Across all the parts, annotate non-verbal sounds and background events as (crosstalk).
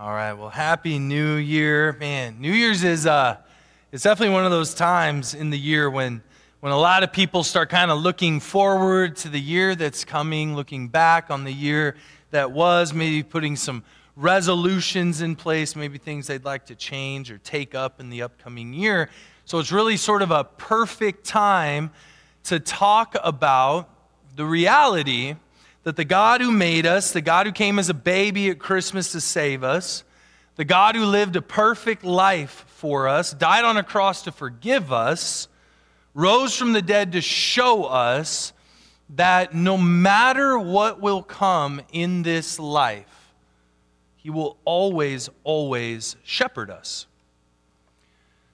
All right. Well, happy New Year, man. New Year's is uh, it's definitely one of those times in the year when when a lot of people start kind of looking forward to the year that's coming, looking back on the year that was, maybe putting some resolutions in place, maybe things they'd like to change or take up in the upcoming year. So it's really sort of a perfect time to talk about the reality that the God who made us, the God who came as a baby at Christmas to save us, the God who lived a perfect life for us, died on a cross to forgive us, rose from the dead to show us that no matter what will come in this life, He will always, always shepherd us.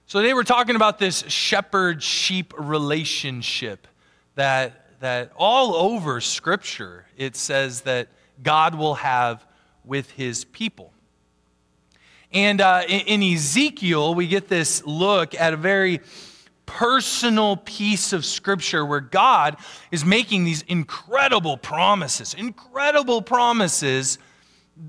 So today we're talking about this shepherd sheep relationship that that all over Scripture it says that God will have with his people. And uh, in, in Ezekiel, we get this look at a very personal piece of Scripture where God is making these incredible promises, incredible promises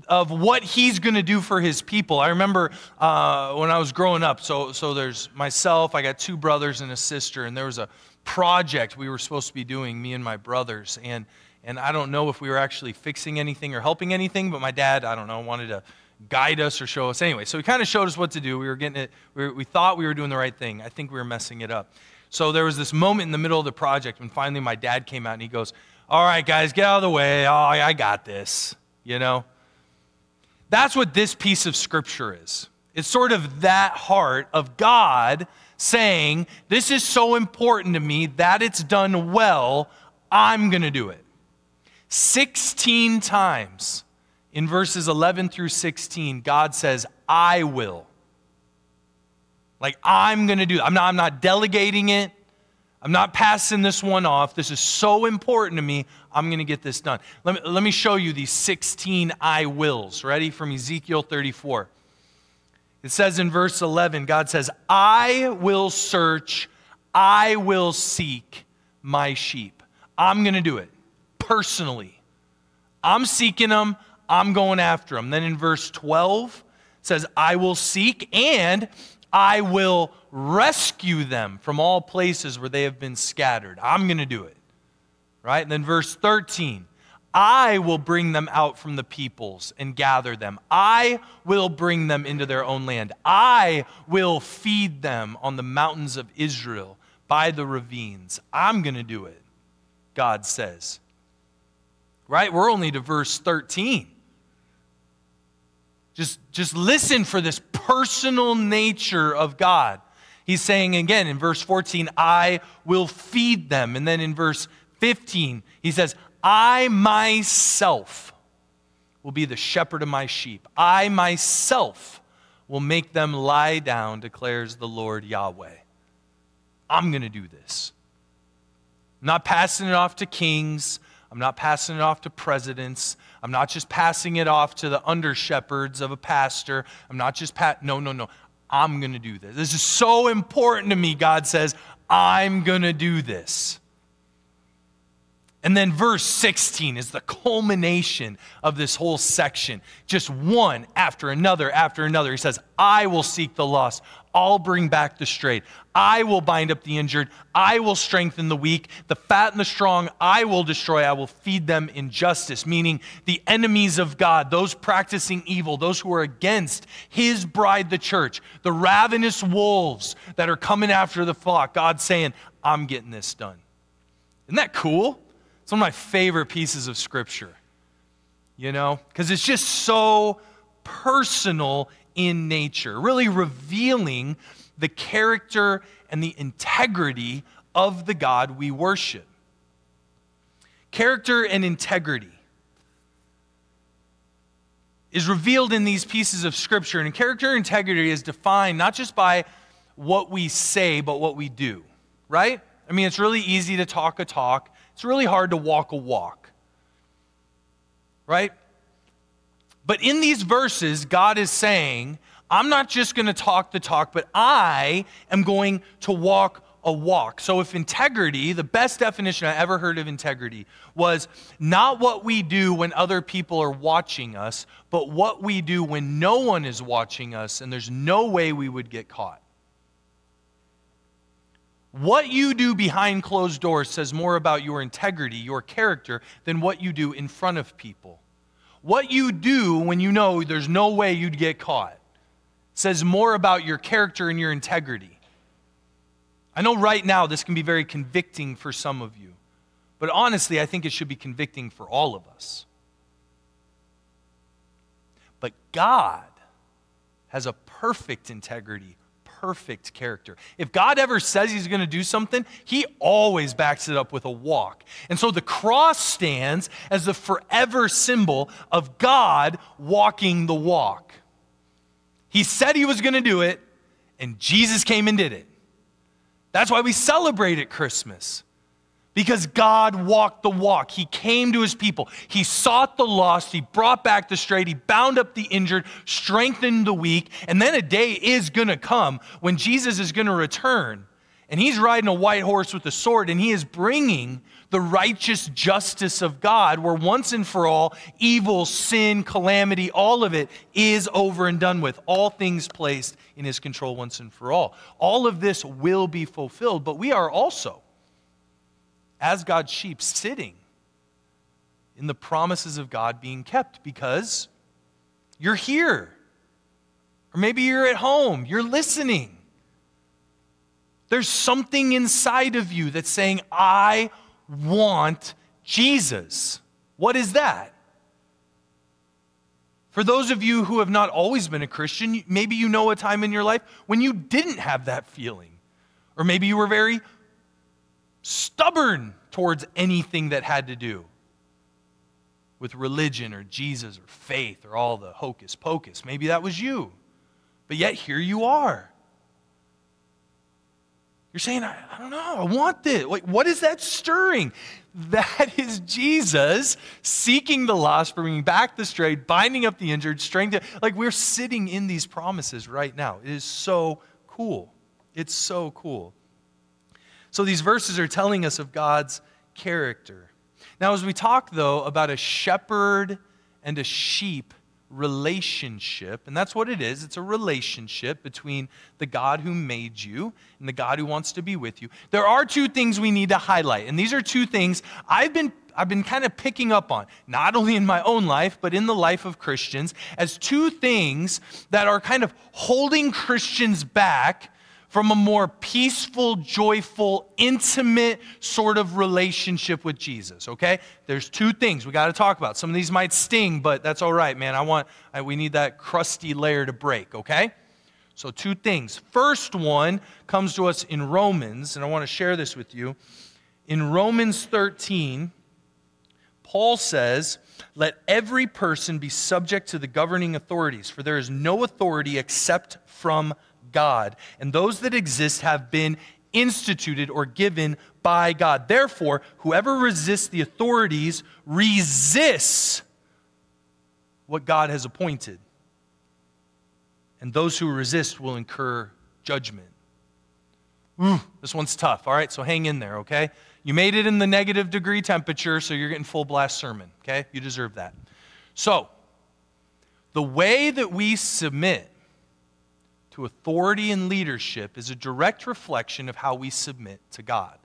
of what he's going to do for his people. I remember uh, when I was growing up, so, so there's myself, I got two brothers and a sister, and there was a project we were supposed to be doing, me and my brothers. And, and I don't know if we were actually fixing anything or helping anything, but my dad, I don't know, wanted to guide us or show us. Anyway, so he kind of showed us what to do. We were getting it, we, were, we thought we were doing the right thing. I think we were messing it up. So there was this moment in the middle of the project when finally my dad came out and he goes, All right, guys, get out of the way. Oh, I got this. You know? That's what this piece of scripture is. It's sort of that heart of God saying, This is so important to me that it's done well, I'm going to do it. 16 times in verses 11 through 16, God says, I will. Like, I'm going to do it. I'm not, I'm not delegating it. I'm not passing this one off. This is so important to me. I'm going to get this done. Let me, let me show you these 16 I wills. Ready? From Ezekiel 34. It says in verse 11, God says, I will search, I will seek my sheep. I'm going to do it personally. I'm seeking them, I'm going after them. Then in verse 12, it says, I will seek and I will rescue them from all places where they have been scattered. I'm going to do it. Right? And then verse 13, I will bring them out from the peoples and gather them. I will bring them into their own land. I will feed them on the mountains of Israel by the ravines. I'm going to do it, God says. Right? We're only to verse 13. Just, just listen for this personal nature of God. He's saying again in verse 14, I will feed them. And then in verse 15, he says, I myself will be the shepherd of my sheep. I myself will make them lie down, declares the Lord Yahweh. I'm going to do this. I'm not passing it off to kings. I'm not passing it off to presidents. I'm not just passing it off to the under shepherds of a pastor. I'm not just pat. No, no, no. I'm going to do this. This is so important to me, God says. I'm going to do this. And then verse 16 is the culmination of this whole section. Just one after another after another. He says, I will seek the lost. I'll bring back the strayed. I will bind up the injured. I will strengthen the weak. The fat and the strong I will destroy. I will feed them in justice, meaning the enemies of God, those practicing evil, those who are against his bride, the church, the ravenous wolves that are coming after the flock. God saying, I'm getting this done. Isn't that cool? It's one of my favorite pieces of scripture, you know, because it's just so personal in nature, really revealing the character and the integrity of the God we worship. Character and integrity is revealed in these pieces of scripture, and character integrity is defined not just by what we say, but what we do, right? I mean, it's really easy to talk a talk it's really hard to walk a walk. Right? But in these verses, God is saying, I'm not just going to talk the talk, but I am going to walk a walk. So, if integrity, the best definition I ever heard of integrity, was not what we do when other people are watching us, but what we do when no one is watching us and there's no way we would get caught. What you do behind closed doors says more about your integrity, your character, than what you do in front of people. What you do when you know there's no way you'd get caught says more about your character and your integrity. I know right now this can be very convicting for some of you, but honestly, I think it should be convicting for all of us. But God has a perfect integrity, perfect character. If God ever says he's going to do something, he always backs it up with a walk. And so the cross stands as the forever symbol of God walking the walk. He said he was going to do it, and Jesus came and did it. That's why we celebrate at Christmas. Because God walked the walk. He came to his people. He sought the lost. He brought back the straight. He bound up the injured, strengthened the weak. And then a day is going to come when Jesus is going to return. And he's riding a white horse with a sword, and he is bringing the righteous justice of God, where once and for all, evil, sin, calamity, all of it is over and done with. All things placed in his control once and for all. All of this will be fulfilled, but we are also, as God's sheep, sitting in the promises of God being kept because you're here. Or maybe you're at home, you're listening. There's something inside of you that's saying, I want Jesus. What is that? For those of you who have not always been a Christian, maybe you know a time in your life when you didn't have that feeling. Or maybe you were very stubborn towards anything that had to do with religion or Jesus or faith or all the hocus pocus. Maybe that was you. But yet here you are. You're saying, I, I don't know, I want this. What is that stirring? (laughs) That is Jesus seeking the lost, bringing back the strayed, binding up the injured, strengthening. Like, we're sitting in these promises right now. It is so cool. It's so cool. So, these verses are telling us of God's character. Now, as we talk, though, about a shepherd and a sheep relationship, and that's what it is. It's a relationship between the God who made you and the God who wants to be with you. There are two things we need to highlight, and these are two things I've been I've been kind of picking up on, not only in my own life, but in the life of Christians, as two things that are kind of holding Christians back from a more peaceful, joyful, intimate sort of relationship with Jesus, okay? There's two things we got to talk about. Some of these might sting, but that's all right, man. I want I, we need that crusty layer to break, okay? So two things. First one comes to us in Romans, and I want to share this with you. In Romans 13, Paul says, "Let every person be subject to the governing authorities, for there is no authority except from God, and those that exist have been instituted or given by God. Therefore, whoever resists the authorities resists what God has appointed. And those who resist will incur judgment. Ooh, this one's tough, all right? So hang in there, okay? You made it in the negative degree temperature, so you're getting full blast sermon, okay? You deserve that. So, the way that we submit to authority and leadership is a direct reflection of how we submit to God.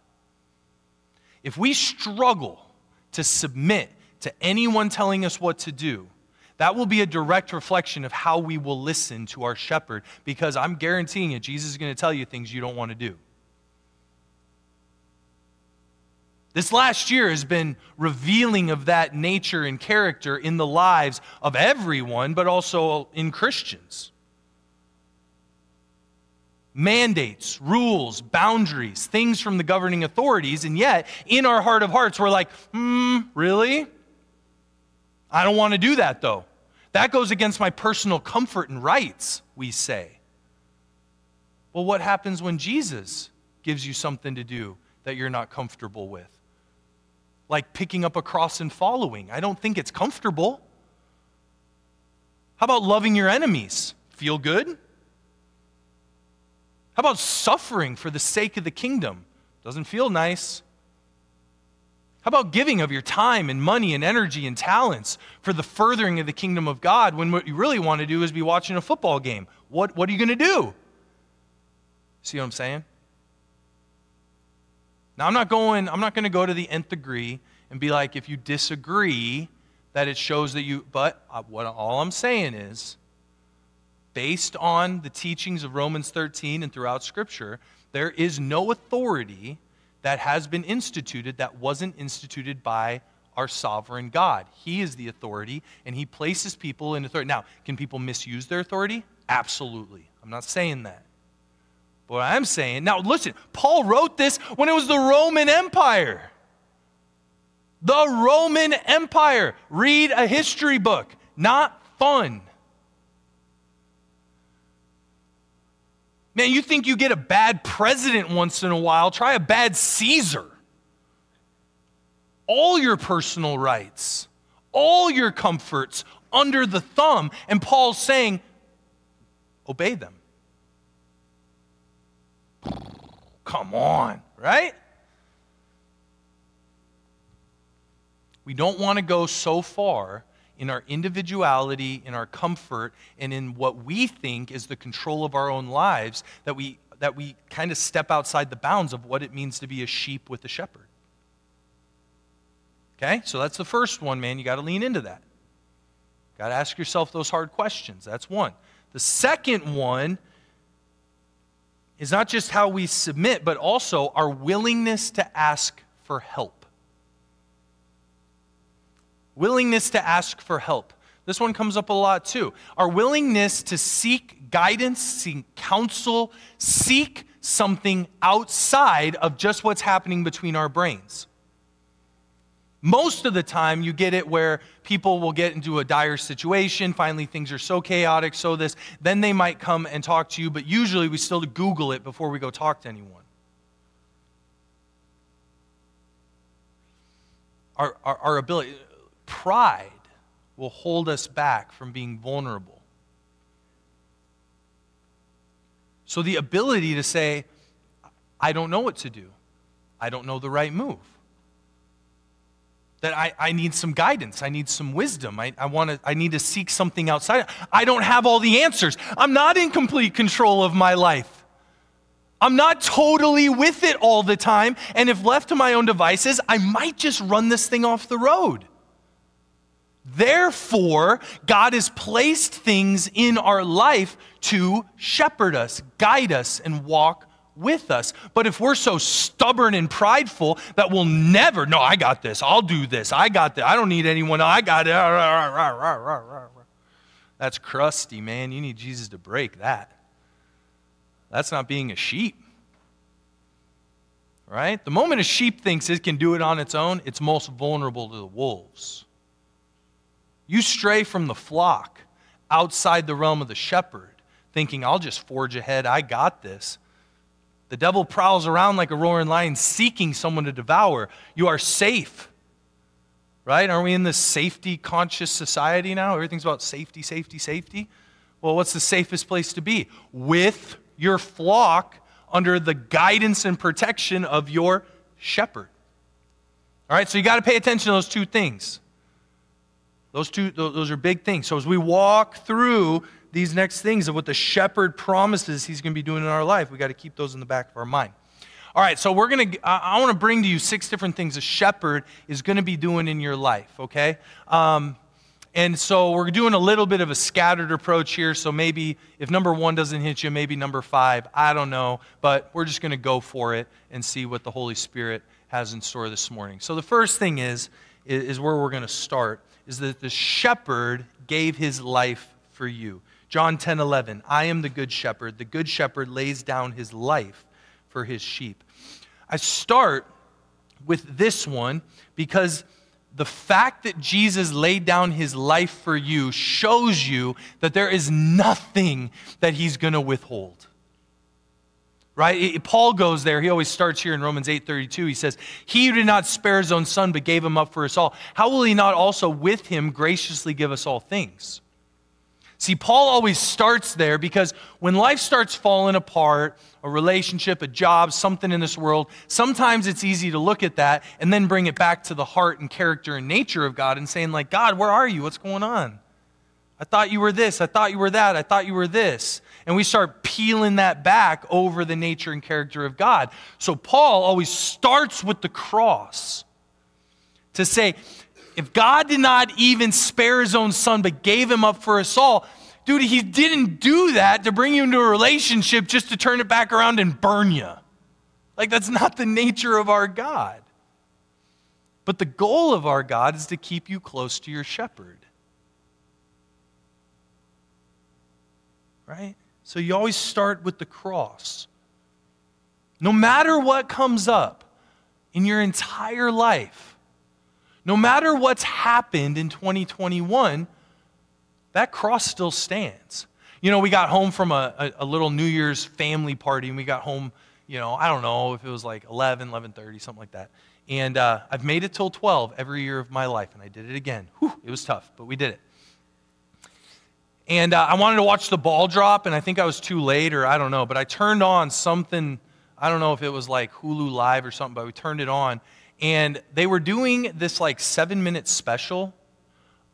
If we struggle to submit to anyone telling us what to do, that will be a direct reflection of how we will listen to our shepherd because I'm guaranteeing you, Jesus is going to tell you things you don't want to do. This last year has been revealing of that nature and character in the lives of everyone, but also in Christians mandates, rules, boundaries, things from the governing authorities, and yet in our heart of hearts, we're like, hmm, really? I don't want to do that though. That goes against my personal comfort and rights, we say. Well, what happens when Jesus gives you something to do that you're not comfortable with? Like picking up a cross and following. I don't think it's comfortable. How about loving your enemies? Feel good? How about suffering for the sake of the kingdom? Doesn't feel nice. How about giving of your time and money and energy and talents for the furthering of the kingdom of God when what you really want to do is be watching a football game? What, what are you going to do? See what I'm saying? Now, I'm not going, I'm not going to go to the nth degree and be like, if you disagree, that it shows that you, but uh, what all I'm saying is, based on the teachings of Romans 13 and throughout Scripture, there is no authority that has been instituted that wasn't instituted by our sovereign God. He is the authority, and He places people in authority. Now, can people misuse their authority? Absolutely. I'm not saying that. But I'm saying, now listen, Paul wrote this when it was the Roman Empire. The Roman Empire. Read a history book. Not fun. Man, you think you get a bad president once in a while? Try a bad Caesar. All your personal rights, all your comforts under the thumb. And Paul's saying, obey them. Come on, right? We don't want to go so far in our individuality, in our comfort, and in what we think is the control of our own lives that we, that we kind of step outside the bounds of what it means to be a sheep with a shepherd. Okay? So that's the first one, man. You got to lean into that. Got to ask yourself those hard questions. That's one. The second one is not just how we submit, but also our willingness to ask for help willingness to ask for help. This one comes up a lot too. Our willingness to seek guidance, seek counsel, seek something outside of just what's happening between our brains. Most of the time, you get it where people will get into a dire situation. Finally, things are so chaotic, so this. Then they might come and talk to you, but usually we still Google it before we go talk to anyone. Our, our, our ability, Pride will hold us back from being vulnerable. So, the ability to say, I don't know what to do, I don't know the right move. That I, I need some guidance. I need some wisdom. I, I, wanna, I need to seek something outside. I don't have all the answers. I'm not in complete control of my life. I'm not totally with it all the time. And if left to my own devices, I might just run this thing off the road. Therefore, God has placed things in our life to shepherd us, guide us, and walk with us. But if we're so stubborn and prideful that we'll never, no, I got this, I'll do this, I got this, I don't need anyone, I got it. That's crusty, man. You need Jesus to break that. That's not being a sheep. Right? The moment a sheep thinks it can do it on its own, it's most vulnerable to the wolves. You stray from the flock outside the realm of the shepherd, thinking, I'll just forge ahead, I got this. The devil prowls around like a roaring lion seeking someone to devour. You are safe. Right? Aren't we in this safety conscious society now? Everything's about safety, safety, safety. Well, what's the safest place to be? With your flock under the guidance and protection of your shepherd. All right, so you got to pay attention to those two things. Those two, those are big things. So as we walk through these next things of what the shepherd promises he's going to be doing in our life, we got to keep those in the back of our mind. All right, so we're going to, I want to bring to you six different things a shepherd is going to be doing in your life, okay? Um, and so we're doing a little bit of a scattered approach here. So maybe if number one doesn't hit you, maybe number five. I don't know. But we're just going to go for it and see what the Holy Spirit has in store this morning. So the first thing is, is where we're going to start is that the shepherd gave his life for you. John 10 11, I am the good shepherd. The good shepherd lays down his life for his sheep. I start with this one because the fact that Jesus laid down his life for you shows you that there is nothing that he's going to withhold right paul goes there he always starts here in romans 8.32 he says he who did not spare his own son but gave him up for us all how will he not also with him graciously give us all things See, Paul always starts there because when life starts falling apart, a relationship, a job, something in this world, sometimes it's easy to look at that and then bring it back to the heart and character and nature of God and saying, like, God, where are you? What's going on? I thought you were this. I thought you were that. I thought you were this. And we start peeling that back over the nature and character of God. So Paul always starts with the cross to say, if God did not even spare his own son but gave him up for us all, dude, he didn't do that to bring you into a relationship just to turn it back around and burn you. Like, that's not the nature of our God. But the goal of our God is to keep you close to your shepherd. Right? So you always start with the cross. No matter what comes up in your entire life, no matter what's happened in 2021, that cross still stands. You know, we got home from a, a, a, little New Year's family party, and we got home, you know, I don't know if it was like 11, 11.30, something like that. And uh, I've made it till 12 every year of my life, and I did it again. Whew, it was tough, but we did it. And uh, I wanted to watch the ball drop, and I think I was too late, or I don't know, but I turned on something, I don't know if it was like Hulu Live or something, but we turned it on, and they were doing this like seven minute special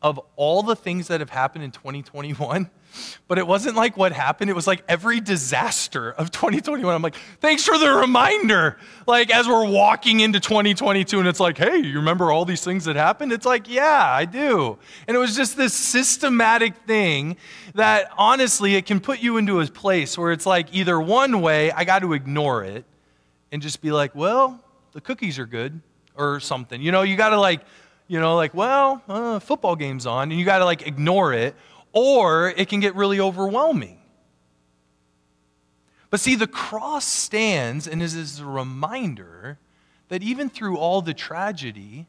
of all the things that have happened in 2021. But it wasn't like what happened. It was like every disaster of 2021. I'm like, thanks for the reminder. Like, as we're walking into 2022, and it's like, hey, you remember all these things that happened? It's like, yeah, I do. And it was just this systematic thing that honestly, it can put you into a place where it's like either one way, I got to ignore it and just be like, well, the cookies are good or something. You know, you got to like, you know, like, well, uh, football game's on, and you got to like ignore it, or it can get really overwhelming. But see, the cross stands and is, a reminder that even through all the tragedy,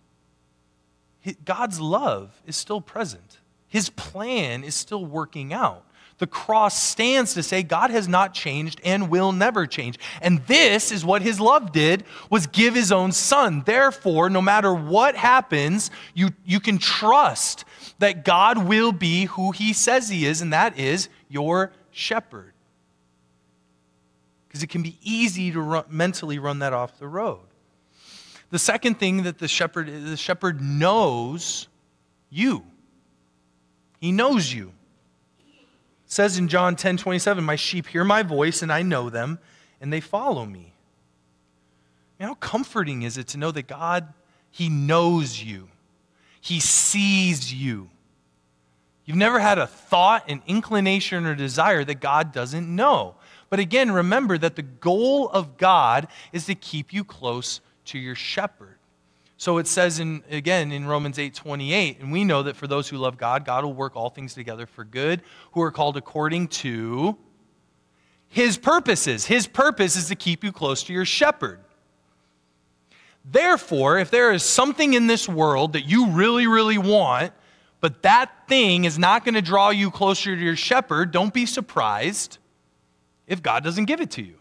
God's love is still present. His plan is still working out. The cross stands to say God has not changed and will never change. And this is what his love did was give his own son. Therefore, no matter what happens, you, you can trust that God will be who he says he is, and that is your shepherd. Because it can be easy to run, mentally run that off the road. The second thing that the shepherd the shepherd knows you. He knows you says in John 10 27, My sheep hear my voice, and I know them, and they follow me. how comforting is it to know that God, He knows you, He sees you. You've never had a thought, an inclination, or desire that God doesn't know. But again, remember that the goal of God is to keep you close to your shepherd. So it says in again in Romans 8:28, and we know that for those who love God, God will work all things together for good, who are called according to his purposes. His purpose is to keep you close to your shepherd. Therefore, if there is something in this world that you really, really want, but that thing is not going to draw you closer to your shepherd, don't be surprised if God doesn't give it to you.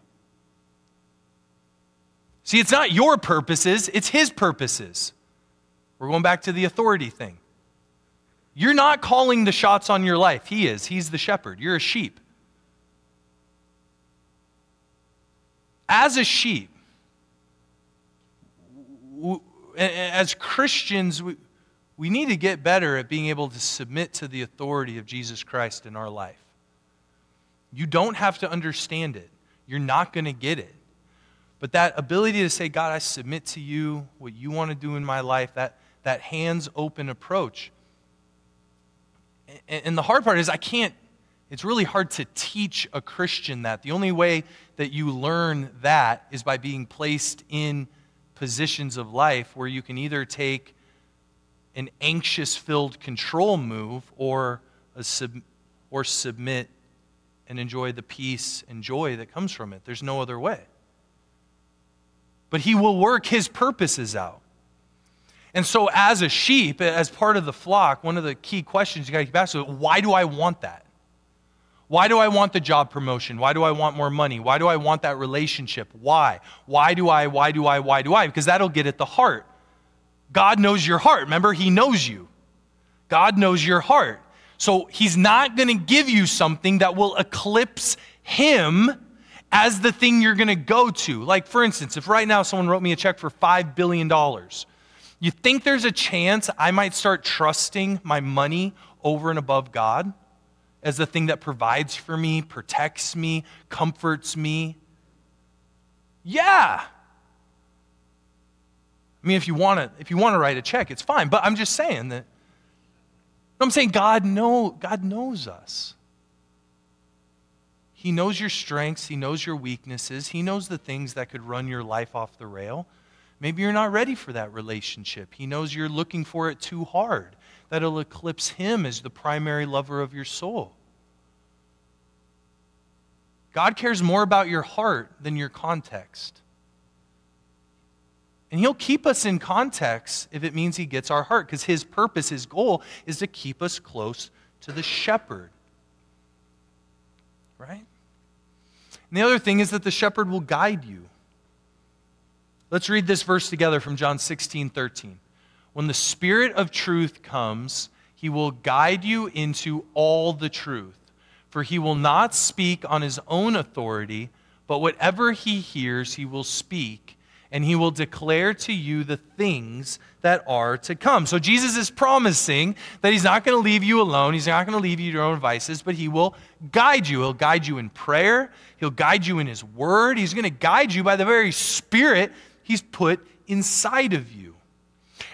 See, it's not your purposes, it's His purposes. We're going back to the authority thing. You're not calling the shots on your life. He is. He's the shepherd. You're a sheep. As a sheep, as Christians, we, need to get better at being able to submit to the authority of Jesus Christ in our life. You don't have to understand it, you're not going to get it. But that ability to say, God, I submit to you what you want to do in my life, that, that hands open approach. And, and the hard part is, I can't, it's really hard to teach a Christian that. The only way that you learn that is by being placed in positions of life where you can either take an anxious filled control move or, a sub, or submit and enjoy the peace and joy that comes from it. There's no other way but he will work his purposes out. And so, as a sheep, as part of the flock, one of the key questions you got to keep asking is why do I want that? Why do I want the job promotion? Why do I want more money? Why do I want that relationship? Why? Why do I, why do I, why do I? Because that'll get at the heart. God knows your heart. Remember, He knows you. God knows your heart. So he's not going to give you something that will eclipse him as the thing you're going to go to. Like, for instance, if right now someone wrote me a check for $5 billion, you think there's a chance I might start trusting my money over and above God as the thing that provides for me, protects me, comforts me? Yeah. I mean, if you want to, if you want to write a check, it's fine. But I'm just saying that. I'm saying God know, God knows us. He knows your strengths. He knows your weaknesses. He knows the things that could run your life off the rail. Maybe you're not ready for that relationship. He knows you're looking for it too hard, that it'll eclipse Him as the primary lover of your soul. God cares more about your heart than your context. And He'll keep us in context if it means He gets our heart, because His purpose, His goal, is to keep us close to the shepherd. Right? And the other thing is that the shepherd will guide you. Let's read this verse together from John 16, 13. When the Spirit of truth comes, He will guide you into all the truth. For He will not speak on His own authority, but whatever He hears, He will speak and he will declare to you the things that are to come. So Jesus is promising that he's not going to leave you alone. He's not going to leave you your own vices, but he will guide you. He'll guide you in prayer, he'll guide you in his word. He's going to guide you by the very spirit he's put inside of you.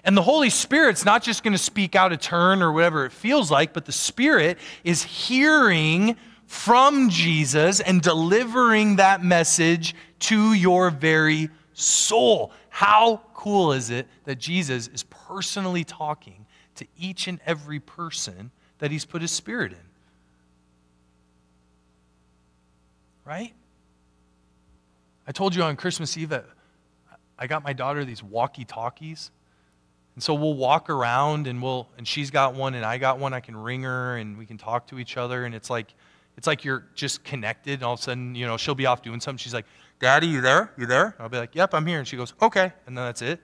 And the Holy Spirit's not just going to speak out a turn or whatever it feels like, but the Spirit is hearing from Jesus and delivering that message to your very soul. How cool is it that Jesus is personally talking to each and every person that he's put his spirit in? Right? I told you on Christmas Eve that I got my daughter these walkie talkies. And so we'll walk around and we'll and she's got one and I got one. I can ring her and we can talk to each other and it's like it's like you're just connected and all of a sudden, you know, she'll be off doing something. She's like, Daddy, you there? You there? I'll be like, Yep, I'm here. And she goes, Okay. And then that's it.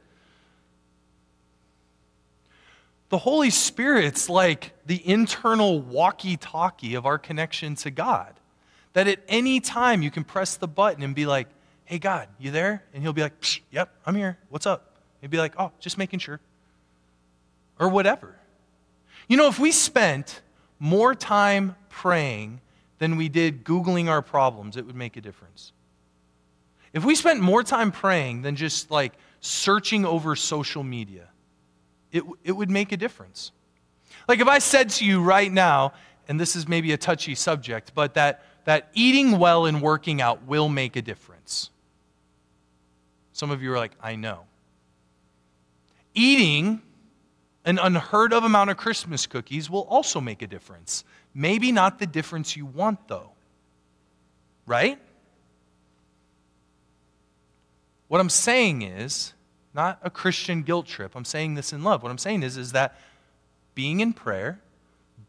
The Holy Spirit's like the internal walkie talkie of our connection to God. That at any time you can press the button and be like, Hey, God, you there? And he'll be like, Yep, I'm here. What's up? He'd be like, Oh, just making sure. Or whatever. You know, if we spent more time praying than we did Googling our problems, it would make a difference. If we spent more time praying than just like searching over social media, it, it would make a difference. Like if I said to you right now, and this is maybe a touchy subject, but that, that eating well and working out will make a difference. Some of you are like, I know. Eating an unheard of amount of Christmas cookies will also make a difference. Maybe not the difference you want, though. Right? What I'm saying is, not a Christian guilt trip. I'm saying this in love. What I'm saying is, is that being in prayer,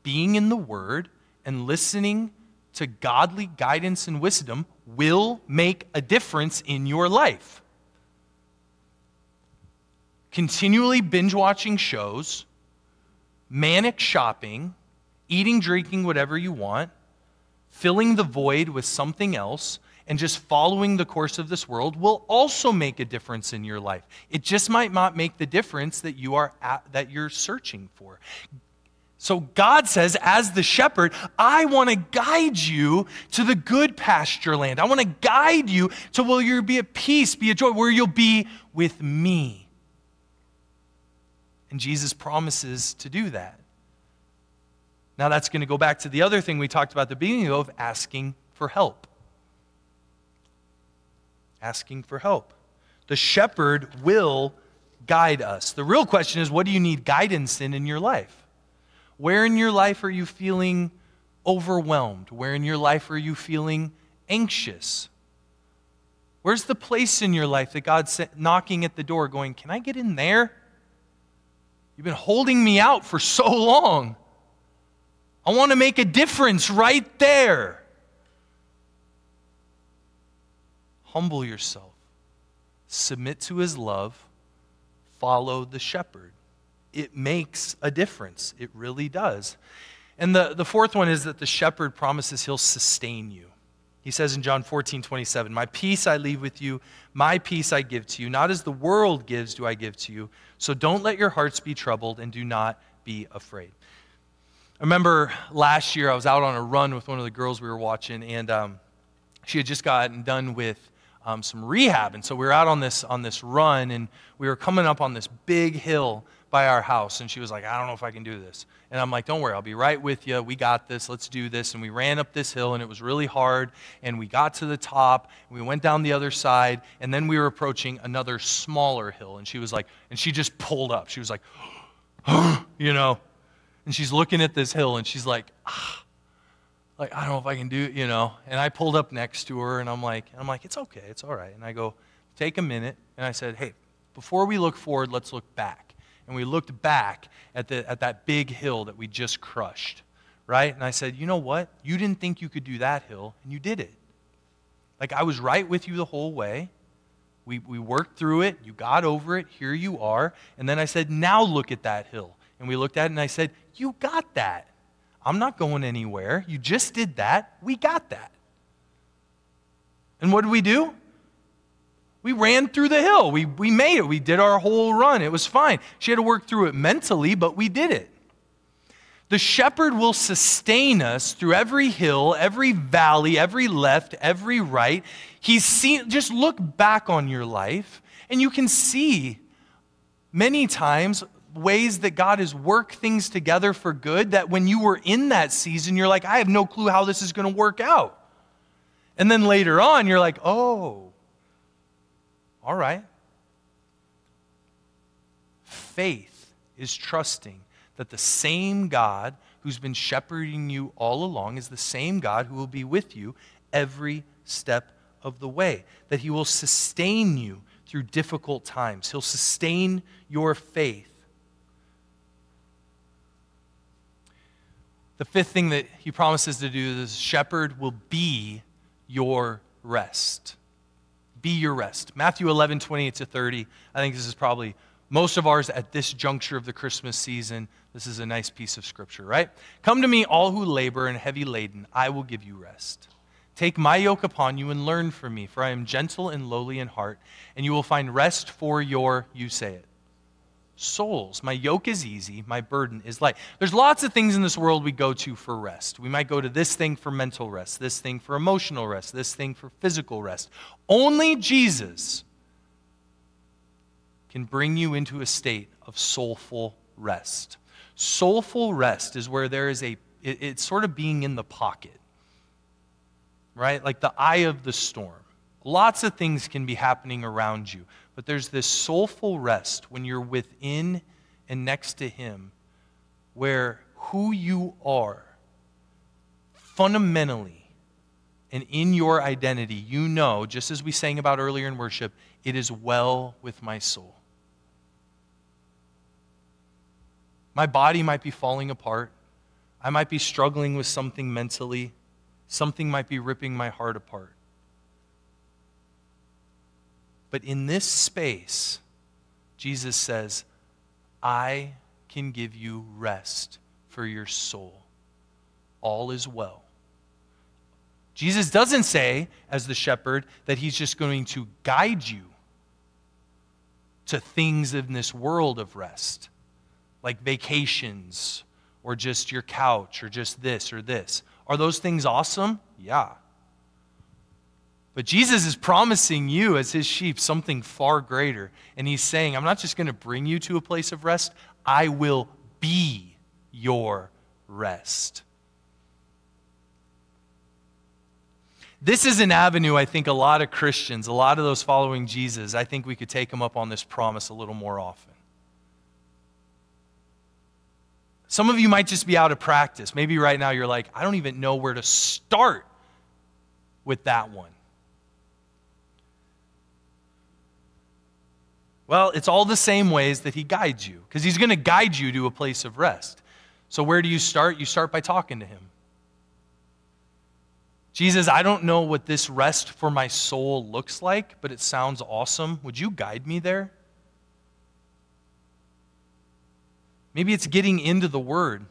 being in the Word, and listening to godly guidance and wisdom will make a difference in your life. Continually binge watching shows, manic shopping, eating, drinking whatever you want, filling the void with something else, and just following the course of this world will also make a difference in your life. It just might not make the difference that you are at, that you're searching for. So God says, as the shepherd, I want to guide you to the good pasture land. I want to guide you to where you'll be at peace, be a joy, where you'll be with me. And Jesus promises to do that. Now, that's going to go back to the other thing we talked about the beginning of asking for help asking for help. The shepherd will guide us. The real question is what do you need guidance in in your life? Where in your life are you feeling overwhelmed? Where in your life are you feeling anxious? Where's the place in your life that God's knocking at the door going, Can I get in there? You've been holding me out for so long. I want to make a difference right there. Humble yourself, submit to his love, follow the shepherd. It makes a difference. It really does. And the, the fourth one is that the shepherd promises he'll sustain you. He says in John 14, 27, My peace I leave with you, my peace I give to you. Not as the world gives, do I give to you. So don't let your hearts be troubled and do not be afraid. I remember last year I was out on a run with one of the girls we were watching, and um, she had just gotten done with um, some rehab. And so we were out on this, on this run, and we were coming up on this big hill by our house. And she was like, I don't know if I can do this. And I'm like, don't worry, I'll be right with you. We got this. Let's do this. And we ran up this hill, and it was really hard. And we got to the top. We went down the other side. And then we were approaching another smaller hill. And she was like, and she just pulled up. She was like, (gasps) you know. And she's looking at this hill, and she's like, ah, like, I don't know if I can do, it, you know. And I pulled up next to her, and I'm like, I'm like, it's okay, it's all right. And I go, take a minute. And I said, hey, before we look forward, let's look back and we looked back at, the, at that big hill that we just crushed, right? And I said, You know what? You didn't think you could do that hill, and you did it. Like, I was right with you the whole way. We, we worked through it. You got over it. Here you are. And then I said, Now look at that hill. And we looked at it, and I said, You got that. I'm not going anywhere. You just did that. We got that. And what did we do? We ran through the hill. We, we made it. We did our whole run. It was fine. She had to work through it mentally, but we did it. The shepherd will sustain us through every hill, every valley, every left, every right. He's seen, just look back on your life, and you can see many times ways that God has worked things together for good that when you were in that season, you're like, I have no clue how this is going to work out. And then later on, you're like, oh, all right. Faith is trusting that the same God who's been shepherding you all along is the same God who will be with you every step of the way, that he will sustain you through difficult times. He'll sustain your faith. The fifth thing that he promises to do is shepherd will be your rest be your rest. Matthew 11, 28 to 30. I think this is probably most of ours at this juncture of the Christmas season. This is a nice piece of scripture, right? Come to me, all who labor and heavy laden, I will give you rest. Take my yoke upon you and learn from me, for I am gentle and lowly in heart, and you will find rest for your, you say it, souls. My yoke is easy, my burden is light. There's lots of things in this world we go to for rest. We might go to this thing for mental rest, this thing for emotional rest, this thing for physical rest. Only Jesus can bring you into a state of soulful rest. Soulful rest is where there is a, it, it's sort of being in the pocket, right? Like the eye of the storm. Lots of things can be happening around you. But there's this soulful rest when you're within and next to Him, where who you are fundamentally and in your identity, you know, just as we sang about earlier in worship, it is well with my soul. My body might be falling apart. I might be struggling with something mentally. Something might be ripping my heart apart. But in this space, Jesus says, I can give you rest for your soul. All is well. Jesus doesn't say, as the shepherd, that he's just going to guide you to things in this world of rest, like vacations or just your couch or just this or this. Are those things awesome? Yeah. But Jesus is promising you, as his sheep, something far greater. And he's saying, I'm not just going to bring you to a place of rest, I will be your rest. This is an avenue I think a lot of Christians, a lot of those following Jesus, I think we could take them up on this promise a little more often. Some of you might just be out of practice. Maybe right now you're like, I don't even know where to start with that one. Well, it's all the same ways that He guides you, because He's going to guide you to a place of rest. So, where do you start? You start by talking to Him. Jesus, I don't know what this rest for my soul looks like, but it sounds awesome. Would you guide me there? Maybe it's getting into the Word.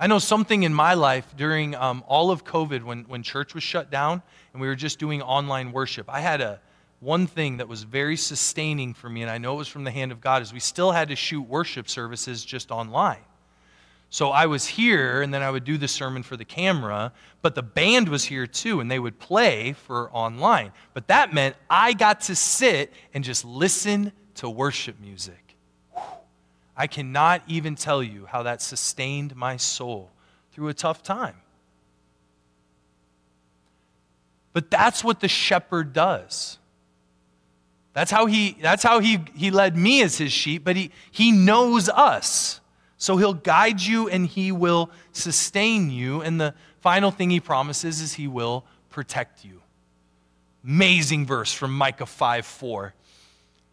I know something in my life during um, all of COVID when, when church was shut down and we were just doing online worship. I had a one thing that was very sustaining for me, and I know it was from the hand of God, is we still had to shoot worship services just online. So I was here, and then I would do the sermon for the camera, but the band was here too, and they would play for online. But that meant I got to sit and just listen to worship music. I cannot even tell you how that sustained my soul through a tough time. But that's what the shepherd does. That's how he, that's how he, he led me as his sheep, but he, he knows us. So he'll guide you and he will sustain you. And the final thing he promises is he will protect you. Amazing verse from Micah 5 4.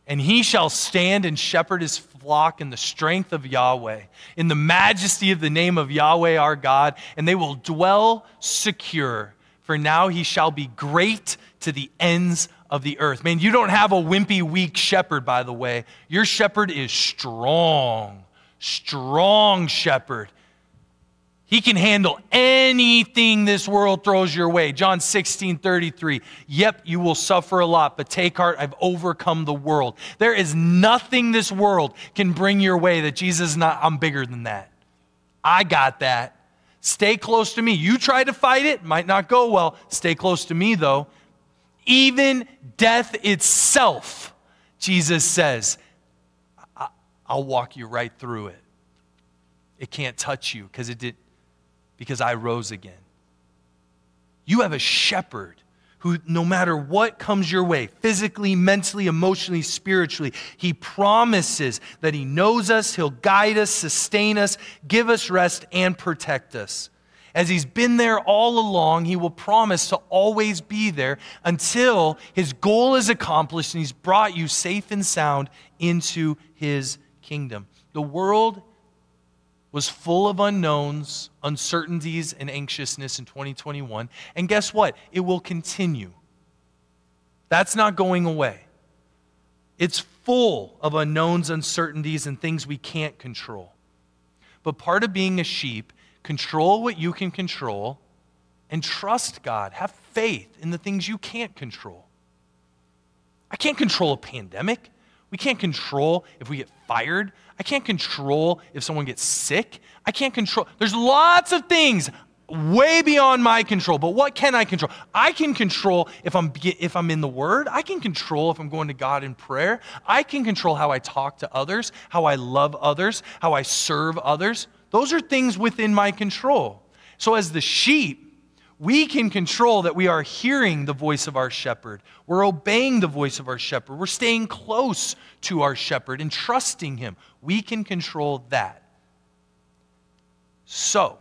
And he shall stand and shepherd his flock in the strength of Yahweh, in the majesty of the name of Yahweh our God, and they will dwell secure. For now he shall be great to the ends of the earth. Man, you don't have a wimpy, weak shepherd, by the way. Your shepherd is strong, strong shepherd. He can handle anything this world throws your way. John 16, 33. Yep, you will suffer a lot, but take heart, I've overcome the world. There is nothing this world can bring your way that Jesus is not, I'm bigger than that. I got that. Stay close to me. You try to fight it, might not go well. Stay close to me, though. Even death itself, Jesus says, I'll walk you right through it. It can't touch you because it did because I rose again. You have a shepherd who, no matter what comes your way, physically, mentally, emotionally, spiritually, he promises that he knows us, he'll guide us, sustain us, give us rest, and protect us. As he's been there all along, he will promise to always be there until his goal is accomplished and he's brought you safe and sound into his kingdom. The world was full of unknowns, uncertainties, and anxiousness in 2021. And guess what? It will continue. That's not going away. It's full of unknowns, uncertainties, and things we can't control. But part of being a sheep, control what you can control and trust God. Have faith in the things you can't control. I can't control a pandemic. We can't control if we get fired. I can't control if someone gets sick. I can't control. There's lots of things way beyond my control. But what can I control? I can control if I'm if I'm in the word. I can control if I'm going to God in prayer. I can control how I talk to others, how I love others, how I serve others. Those are things within my control. So as the sheep, we can control that we are hearing the voice of our shepherd. We're obeying the voice of our shepherd. We're staying close to our shepherd and trusting him. We can control that. So,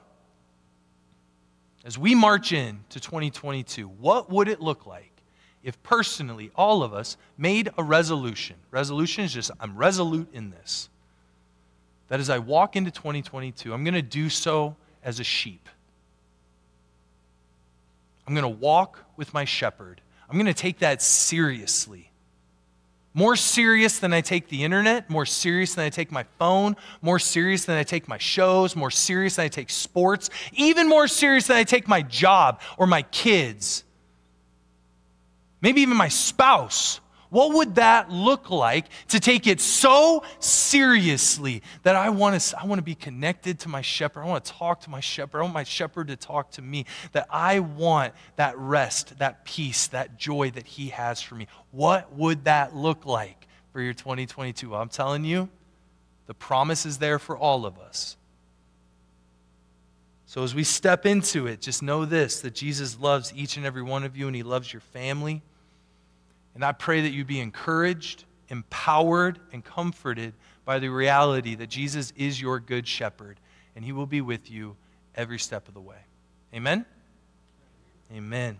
as we march in to 2022, what would it look like if personally all of us made a resolution? Resolution is just, I'm resolute in this. That as I walk into 2022, I'm going to do so as a sheep. I'm going to walk with my shepherd. I'm going to take that seriously. More serious than I take the internet, more serious than I take my phone, more serious than I take my shows, more serious than I take sports, even more serious than I take my job or my kids. Maybe even my spouse what would that look like to take it so seriously that I want to, I want to be connected to my shepherd? I want to talk to my shepherd. I want my shepherd to talk to me. That I want that rest, that peace, that joy that he has for me. What would that look like for your 2022? I'm telling you, the promise is there for all of us. So as we step into it, just know this that Jesus loves each and every one of you and he loves your family. And I pray that you be encouraged, empowered, and comforted by the reality that Jesus is your good shepherd and he will be with you every step of the way. Amen? Amen.